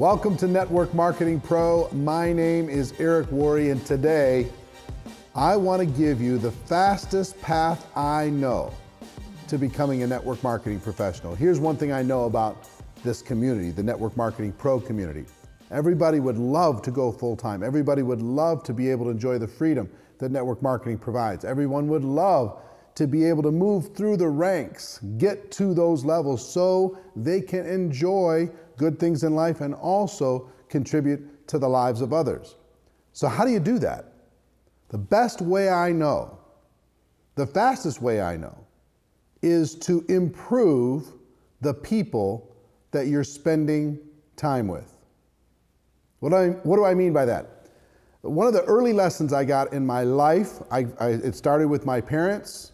Welcome to Network Marketing Pro. My name is Eric Worre, and today I want to give you the fastest path I know to becoming a network marketing professional. Here's one thing I know about this community, the Network Marketing Pro community. Everybody would love to go full time. Everybody would love to be able to enjoy the freedom that network marketing provides. Everyone would love to be able to move through the ranks, get to those levels so they can enjoy good things in life and also contribute to the lives of others. So, how do you do that? The best way I know, the fastest way I know, is to improve the people that you're spending time with. What do I, what do I mean by that? One of the early lessons I got in my life, I, I, it started with my parents,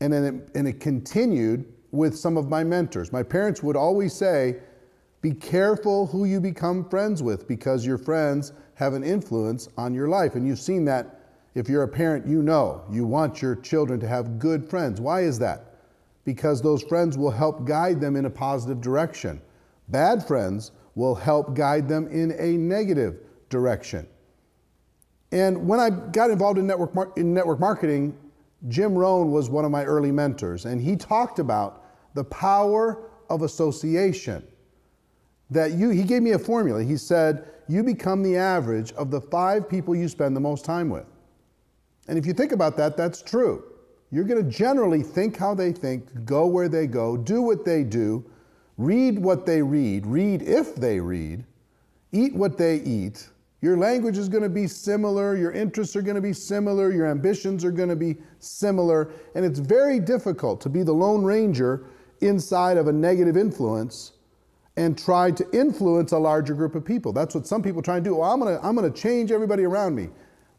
and then it, and it continued with some of my mentors. My parents would always say, be careful who you become friends with because your friends have an influence on your life. And you've seen that if you're a parent, you know you want your children to have good friends. Why is that? Because those friends will help guide them in a positive direction. Bad friends will help guide them in a negative direction. And when I got involved in network, mar- in network marketing, Jim Rohn was one of my early mentors, and he talked about the power of association that you, he gave me a formula. He said, you become the average of the five people you spend the most time with. And if you think about that, that's true. You're going to generally think how they think, go where they go, do what they do, read what they read, read if they read, eat what they eat. Your language is going to be similar, your interests are going to be similar, your ambitions are going to be similar, and it's very difficult to be the Lone Ranger inside of a negative influence and try to influence a larger group of people. That's what some people try and do. Well, I'm gonna, I'm gonna change everybody around me.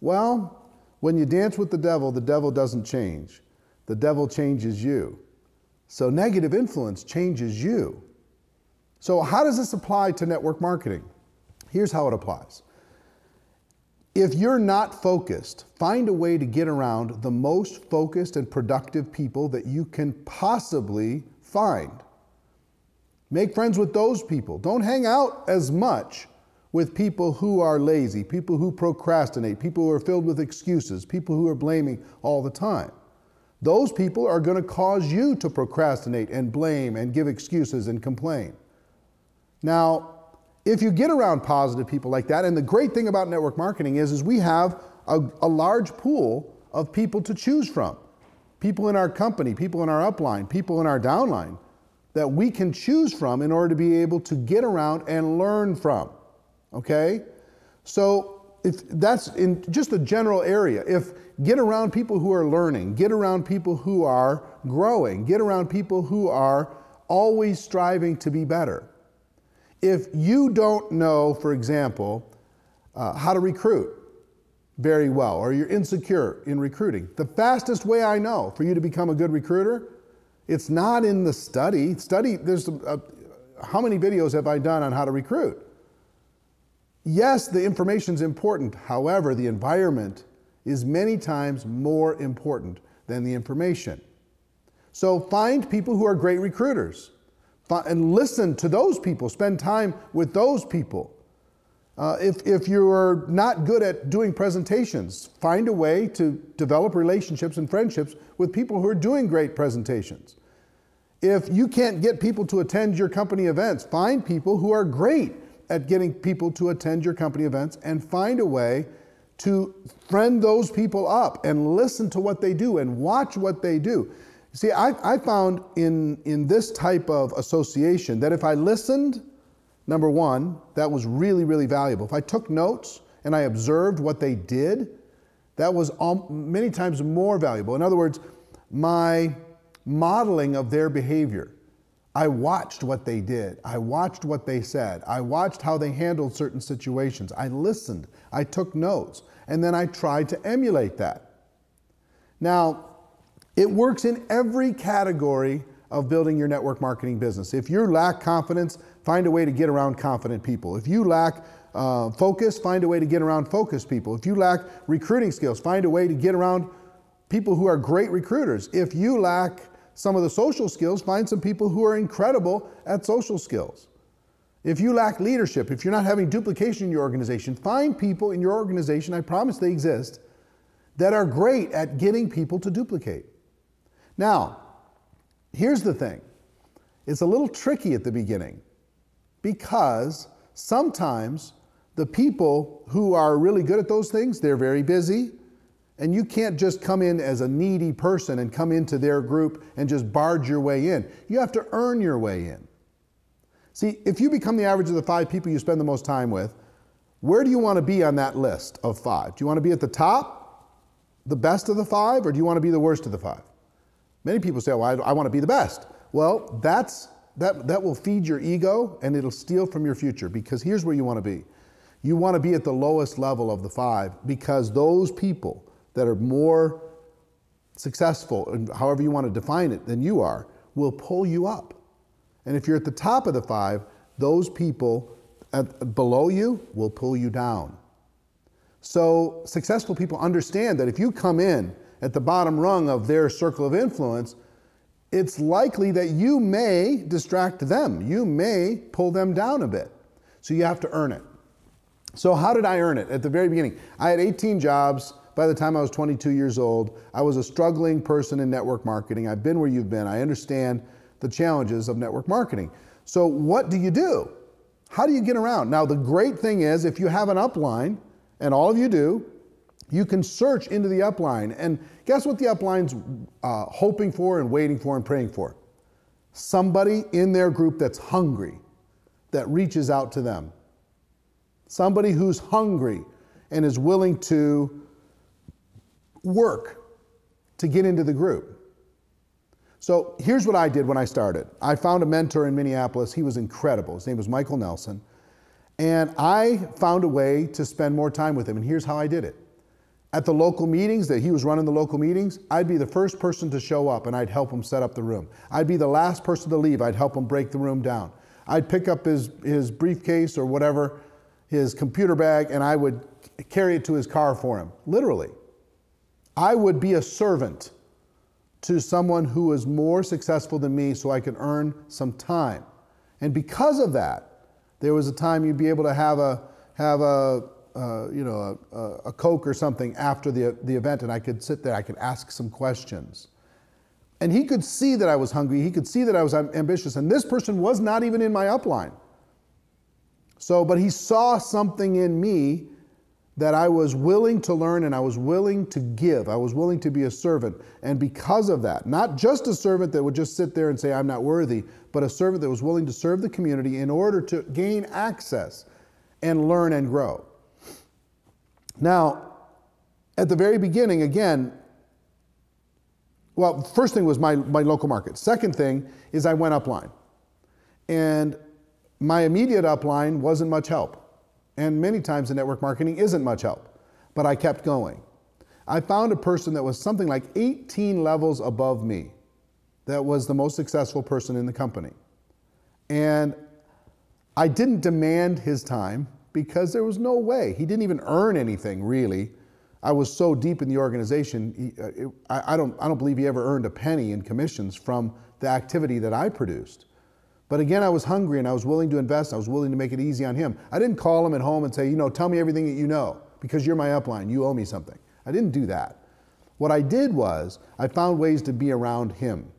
Well, when you dance with the devil, the devil doesn't change. The devil changes you. So negative influence changes you. So, how does this apply to network marketing? Here's how it applies. If you're not focused, find a way to get around the most focused and productive people that you can possibly find. Make friends with those people. Don't hang out as much with people who are lazy, people who procrastinate, people who are filled with excuses, people who are blaming all the time. Those people are going to cause you to procrastinate and blame and give excuses and complain. Now, if you get around positive people like that, and the great thing about network marketing is, is we have a, a large pool of people to choose from. People in our company, people in our upline, people in our downline that we can choose from in order to be able to get around and learn from. Okay? So if that's in just a general area, if get around people who are learning, get around people who are growing, get around people who are always striving to be better. If you don't know, for example, uh, how to recruit very well, or you're insecure in recruiting, the fastest way I know for you to become a good recruiter it's not in the study. Study, there's a, a, how many videos have I done on how to recruit? Yes, the information is important. However, the environment is many times more important than the information. So find people who are great recruiters and listen to those people, spend time with those people. Uh, if, if you're not good at doing presentations, find a way to develop relationships and friendships with people who are doing great presentations. If you can't get people to attend your company events, find people who are great at getting people to attend your company events and find a way to friend those people up and listen to what they do and watch what they do. See, I, I found in, in this type of association that if I listened, Number one, that was really, really valuable. If I took notes and I observed what they did, that was all, many times more valuable. In other words, my modeling of their behavior. I watched what they did. I watched what they said. I watched how they handled certain situations. I listened. I took notes. And then I tried to emulate that. Now, it works in every category of building your network marketing business. If you lack confidence, find a way to get around confident people. If you lack uh, focus, find a way to get around focused people. If you lack recruiting skills, find a way to get around people who are great recruiters. If you lack some of the social skills, find some people who are incredible at social skills. If you lack leadership, if you're not having duplication in your organization, find people in your organization, I promise they exist, that are great at getting people to duplicate. Now, here's the thing it's a little tricky at the beginning because sometimes the people who are really good at those things, they're very busy. And you can't just come in as a needy person and come into their group and just barge your way in. You have to earn your way in. See, if you become the average of the five people you spend the most time with, where do you want to be on that list of five? Do you want to be at the top, the best of the five, or do you want to be the worst of the five? Many people say, well, I, I want to be the best. Well, that's, that, that will feed your ego and it'll steal from your future because here's where you want to be. You want to be at the lowest level of the five because those people that are more successful, and however you want to define it, than you are, will pull you up. And if you're at the top of the five, those people at, below you will pull you down. So successful people understand that if you come in at the bottom rung of their circle of influence, it's likely that you may distract them. You may pull them down a bit. So you have to earn it. So, how did I earn it? At the very beginning, I had 18 jobs. By the time I was 22 years old, I was a struggling person in network marketing. I've been where you've been. I understand the challenges of network marketing. So, what do you do? How do you get around? Now, the great thing is if you have an upline, and all of you do, you can search into the upline. And guess what the upline's uh, hoping for and waiting for and praying for? Somebody in their group that's hungry, that reaches out to them. Somebody who's hungry and is willing to work to get into the group. So here's what I did when I started. I found a mentor in Minneapolis. He was incredible. His name was Michael Nelson. And I found a way to spend more time with him. And here's how I did it. At the local meetings that he was running the local meetings, I'd be the first person to show up and I'd help him set up the room. I'd be the last person to leave. I'd help him break the room down. I'd pick up his, his briefcase or whatever, his computer bag, and I would carry it to his car for him, literally. I would be a servant to someone who was more successful than me so I could earn some time. And because of that, there was a time you'd be able to have a, have a, uh, you know, a, a, Coke or something after the, the event, and I could sit there, I could ask some questions. And he could see that I was hungry, he could see that I was ambitious, and this person was not even in my upline. So, but he saw something in me that I was willing to learn and I was willing to give. I was willing to be a servant. And because of that, not just a servant that would just sit there and say, I'm not worthy, but a servant that was willing to serve the community in order to gain access and learn and grow. Now, at the very beginning, again, well, first thing was my, my local market. Second thing is I went upline. And my immediate upline wasn't much help. And many times the network marketing isn't much help, but I kept going. I found a person that was something like 18 levels above me that was the most successful person in the company. And I didn't demand his time because there was no way. He didn't even earn anything really. I was so deep in the organization, he, uh, it, I, I, don't, I don't believe he ever earned a penny in commissions from the activity that I produced. But again, I was hungry and I was willing to invest. I was willing to make it easy on him. I didn't call him at home and say, you know, tell me everything that you know because you're my upline. You owe me something. I didn't do that. What I did was I found ways to be around him.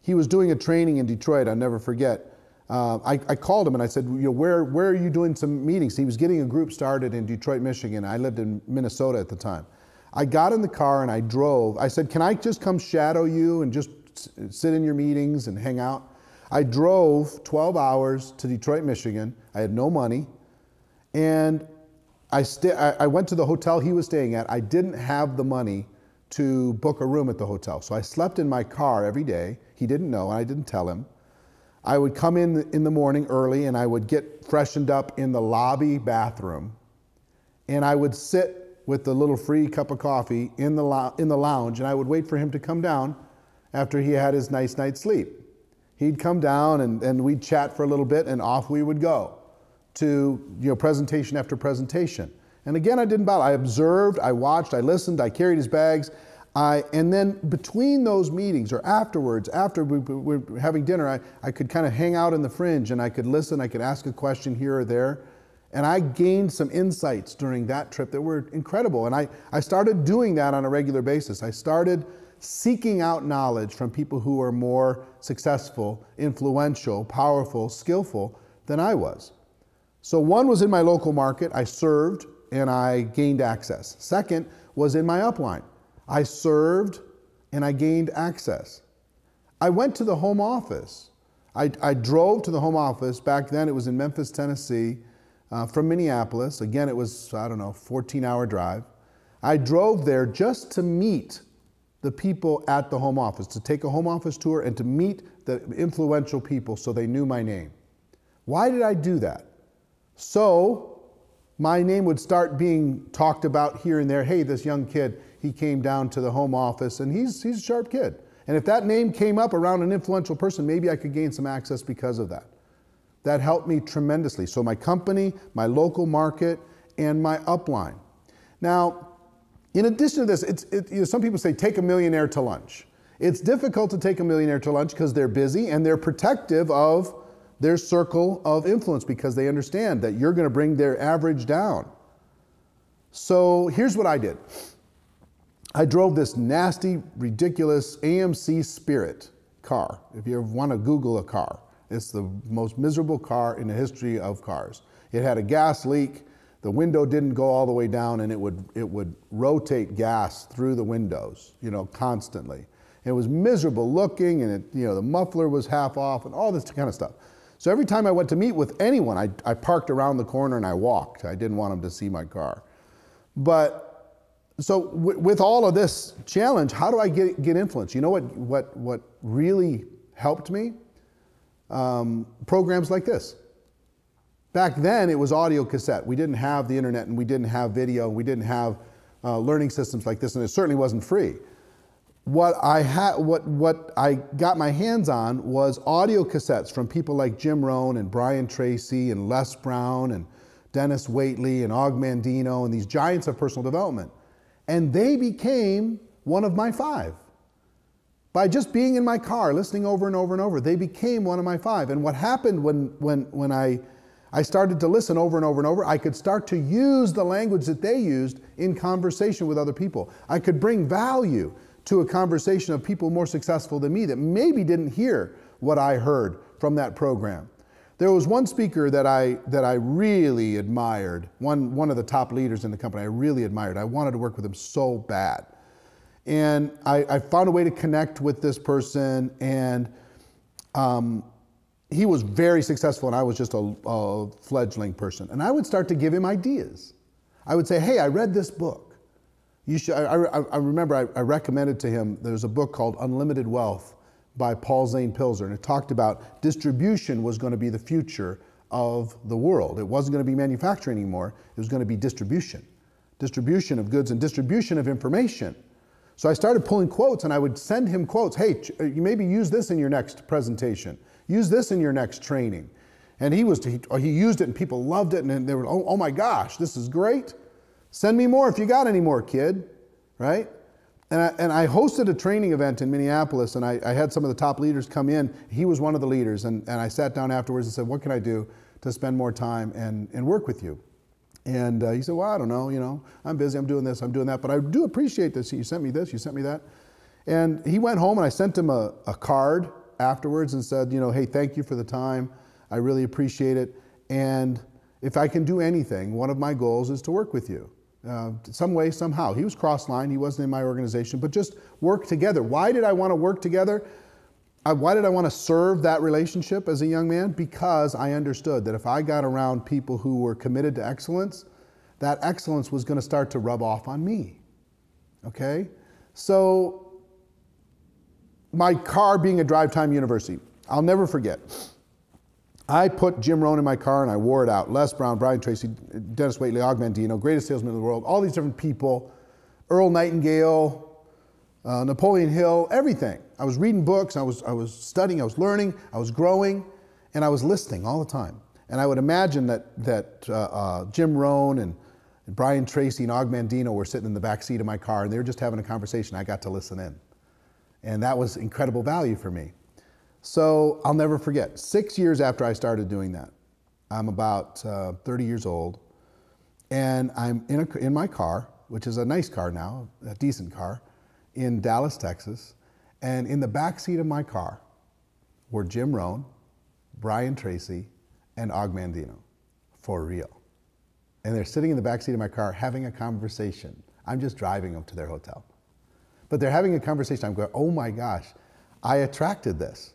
He was doing a training in Detroit, I'll never forget. Uh, I, I, called him and I said, you know, where, where are you doing some meetings? He was getting a group started in Detroit, Michigan. I lived in Minnesota at the time. I got in the car and I drove. I said, can I just come shadow you and just sit in your meetings and hang out? I drove 12 hours to Detroit, Michigan. I had no money. And I, I went to the hotel he was staying at. I didn't have the money to book a room at the hotel. So I slept in my car every day. He didn't know, and I didn't tell him. I would come in in the morning early and I would get freshened up in the lobby bathroom. And I would sit with the little free cup of coffee in the, in the lounge and I would wait for him to come down after he had his nice night's sleep. He'd come down and, and we'd chat for a little bit and off we would go to you know, presentation after presentation. And again, I didn't bother. I observed, I watched, I listened, I carried his bags. I, and then between those meetings or afterwards, after we, we were having dinner, I, I could kind of hang out in the fringe and I could listen, I could ask a question here or there. And I gained some insights during that trip that were incredible. And I, I started doing that on a regular basis. I started seeking out knowledge from people who are more successful, influential, powerful, skillful than I was. So, one was in my local market, I served and I gained access. Second was in my upline. I served and I gained access. I went to the home office. I, I drove to the home office. Back then, it was in Memphis, Tennessee, uh, from Minneapolis. Again, it was, I don't know, 14 hour drive. I drove there just to meet the people at the home office, to take a home office tour and to meet the influential people so they knew my name. Why did I do that? So my name would start being talked about here and there. Hey, this young kid, he came down to the home office and he's, he's a sharp kid. And if that name came up around an influential person, maybe I could gain some access because of that. That helped me tremendously. So, my company, my local market, and my upline. Now, in addition to this, it's, it, you know, some people say take a millionaire to lunch. It's difficult to take a millionaire to lunch because they're busy and they're protective of their circle of influence because they understand that you're going to bring their average down. So here's what I did I drove this nasty, ridiculous AMC Spirit car. If you ever want to Google a car, it's the most miserable car in the history of cars. It had a gas leak. The window didn't go all the way down, and it would it would rotate gas through the windows, you know, constantly. It was miserable looking, and it, you know, the muffler was half off, and all this kind of stuff. So every time I went to meet with anyone, I, I parked around the corner and I walked. I didn't want them to see my car. But so with all of this challenge, how do I get, get influence? You know what, what, what really helped me? Um, programs like this. Back then, it was audio cassette. We didn't have the internet and we didn't have video. And we didn't have uh, learning systems like this, and it certainly wasn't free. What I, had, what, what I got my hands on was audio cassettes from people like Jim Rohn and Brian Tracy and Les Brown and Dennis Waitley and Og Mandino and these giants of personal development and they became one of my five. By just being in my car, listening over and over and over, they became one of my five. And what happened when, when, when I, I started to listen over and over and over, I could start to use the language that they used in conversation with other people. I could bring value to a conversation of people more successful than me that maybe didn't hear what I heard from that program. There was one speaker that I, that I really admired, one, one of the top leaders in the company I really admired. I wanted to work with him so bad. And I, I found a way to connect with this person, and um, he was very successful, and I was just a, a fledgling person. And I would start to give him ideas. I would say, Hey, I read this book. You should, I, I, I remember I, I recommended to him, there's a book called Unlimited Wealth by Paul Zane Pilzer, and it talked about distribution was going to be the future of the world. It wasn't going to be manufacturing anymore, it was going to be distribution. Distribution of goods and distribution of information. So I started pulling quotes and I would send him quotes. Hey, uh, you maybe use this in your next presentation. Use this in your next training. And he was he, he used it and people loved it and they were, oh, oh my gosh, this is great. Send me more if you got any more, kid. Right? And I, and I, hosted a training event in Minneapolis, and I, I, had some of the top leaders come in. He was one of the leaders, and, and I sat down afterwards and said, What can I do to spend more time and, and work with you? And uh, he said, Well, I don't know, you know, I'm busy, I'm doing this, I'm doing that, but I do appreciate this. You sent me this, you sent me that. And he went home, and I sent him a, a card afterwards and said, You know, hey, thank you for the time. I really appreciate it. And if I can do anything, one of my goals is to work with you uh, some way, somehow. He was cross line, he wasn't in my organization, but just work together. Why did I want to work together? I, why did I want to serve that relationship as a young man? Because I understood that if I got around people who were committed to excellence, that excellence was going to start to rub off on me. Okay? So, my car being a drive time university, I'll never forget. I put Jim Rohn in my car and I wore it out. Les Brown, Brian Tracy, Dennis Waitley, Og Mandino, greatest salesman in the world, all these different people, Earl Nightingale, uh, Napoleon Hill, everything. I was reading books, I was, I was studying, I was learning, I was growing, and I was listening all the time. And I would imagine that, that uh, uh, Jim Rohn and, And Brian Tracy and Og Mandino were sitting in the back seat of my car and they were just having a conversation. I got to listen in. And that was incredible value for me. So I'll never forget, six years after I started doing that, I'm about uh, 30 years old, and I'm in, a, in my car, which is a nice car now, a decent car, in Dallas, Texas. And in the back seat of my car were Jim Rohn, Brian Tracy, and Og Mandino, for real. And they're sitting in the back seat of my car having a conversation. I'm just driving them to their hotel. But they're having a conversation. I'm going, oh my gosh, I attracted this.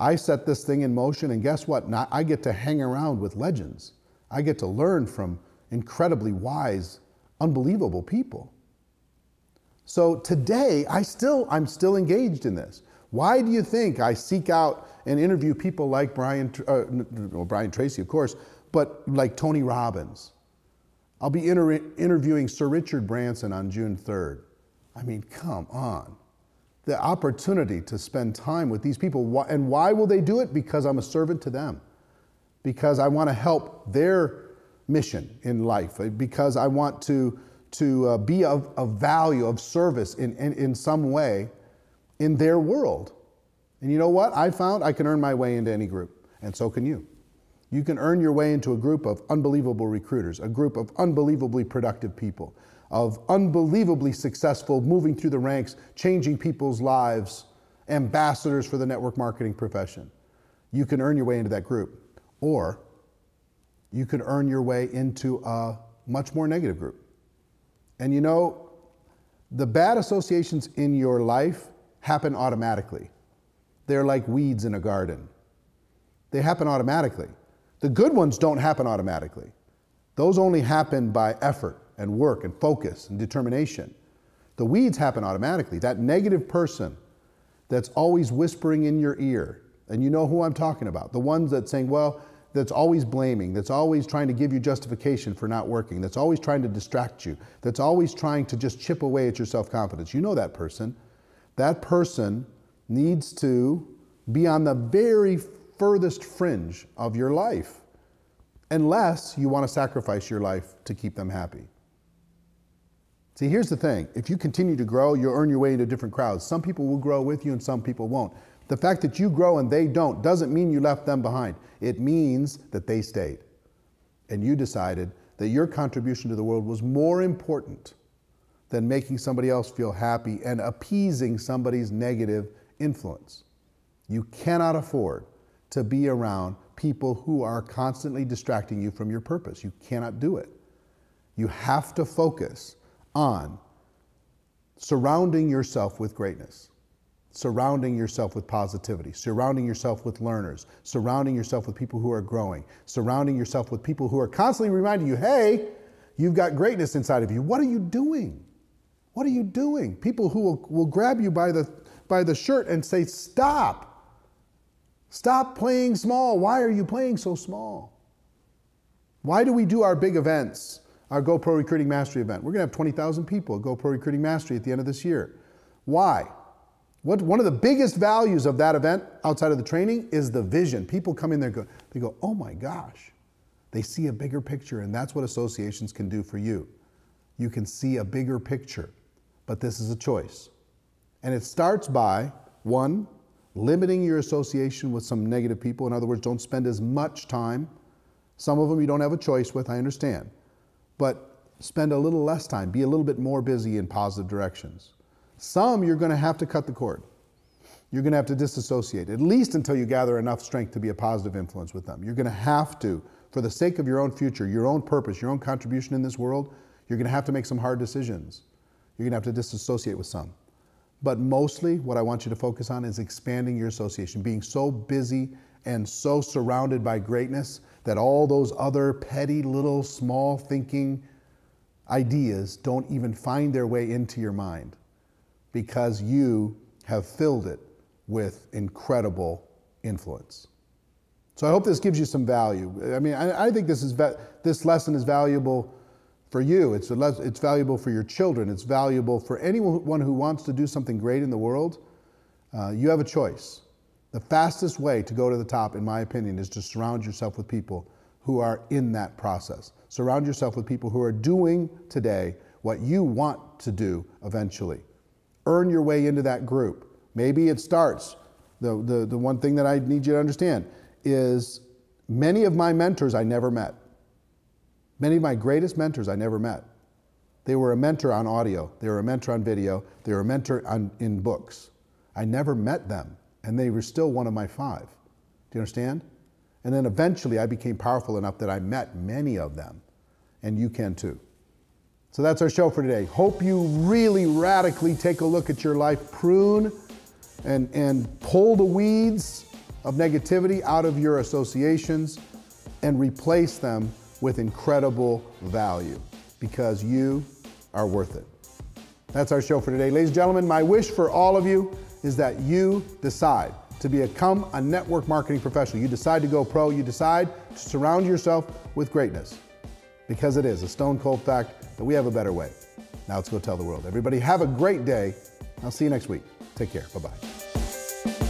I set this thing in motion, and guess what? Now I get to hang around with legends. I get to learn from incredibly wise, unbelievable people. So today, I still, I'm still engaged in this. Why do you think I seek out and interview people like Brian, uh, well, Brian Tracy, of course, but like Tony Robbins? I'll be inter interviewing Sir Richard Branson on June 3rd. I mean, come on the opportunity to spend time with these people. And why will they do it? Because I'm a servant to them. Because I want to help their mission in life. Because I want to, to uh, be of, of value, of service in, in, in some way in their world. And you know what? I found I can earn my way into any group, and so can you. You can earn your way into a group of unbelievable recruiters, a group of unbelievably productive people, of unbelievably successful, moving through the ranks, changing people's lives, ambassadors for the network marketing profession. You can earn your way into that group. Or you can earn your way into a much more negative group. And you know, the bad associations in your life happen automatically. They're like weeds in a garden. They happen automatically. The good ones don't happen automatically. Those only happen by effort and work and focus and determination. The weeds happen automatically. That negative person that's always whispering in your ear, and you know who I'm talking about, the ones that saying, well, that's always blaming, that's always trying to give you justification for not working, that's always trying to distract you, that's always trying to just chip away at your self confidence. You know that person. That person needs to be on the very furthest fringe of your life, unless you want to sacrifice your life to keep them happy. See, here's the thing if you continue to grow, you'll earn your way into different crowds. Some people will grow with you and some people won't. The fact that you grow and they don't doesn't mean you left them behind. It means that they stayed. And you decided that your contribution to the world was more important than making somebody else feel happy and appeasing somebody's negative influence. You cannot afford to be around people who are constantly distracting you from your purpose. You cannot do it. You have to focus on surrounding yourself with greatness, surrounding yourself with positivity, surrounding yourself with learners, surrounding yourself with people who are growing, surrounding yourself with people who are constantly reminding you, hey, you've got greatness inside of you. What are you doing? What are you doing? People who will, will grab you by the, by the shirt and say, stop. Stop playing small. Why are you playing so small? Why do we do our big events? Our GoPro Recruiting Mastery event. We're going to have 20,000 people at GoPro Recruiting Mastery at the end of this year. Why? What, one of the biggest values of that event outside of the training is the vision. People come in there go, they go, oh my gosh. They see a bigger picture, and that's what associations can do for you. You can see a bigger picture, but this is a choice. And it starts by one, limiting your association with some negative people. In other words, don't spend as much time. Some of them you don't have a choice with, I understand but spend a little less time, be a little bit more busy in positive directions. Some you're going to have to cut the cord. You're going to have to disassociate, at least until you gather enough strength to be a positive influence with them. You're going to have to, for the sake of your own future, your own purpose, your own contribution in this world, you're going to have to make some hard decisions. You're going to have to disassociate with some. But mostly, what I want you to focus on is expanding your association, being so busy and so surrounded by greatness that all those other petty, little, small thinking ideas don't even find their way into your mind because you have filled it with incredible influence. So I hope this gives you some value. I mean, I, I think this, is this lesson is valuable for you. It's, it's valuable for your children. It's valuable for anyone who wants to do something great in the world. Uh, you have a choice. The fastest way to go to the top, in my opinion, is to surround yourself with people who are in that process. Surround yourself with people who are doing today what you want to do eventually. Earn your way into that group. Maybe it starts. The, the, the one thing that I need you to understand is many of my mentors I never met. Many of my greatest mentors I never met. They were a mentor on audio, they were a mentor on video, they were a mentor on, in books. I never met them, and they were still one of my five. Do you understand? And then eventually I became powerful enough that I met many of them, and you can too. So that's our show for today. Hope you really radically take a look at your life, prune and, and pull the weeds of negativity out of your associations and replace them with incredible value because you are worth it. That's our show for today. Ladies and gentlemen, my wish for all of you is that you decide to become a network marketing professional. You decide to go pro, you decide to surround yourself with greatness because it is a stone cold fact that we have a better way. Now let's go tell the world. Everybody, have a great day. I'll see you next week. Take care. Bye bye.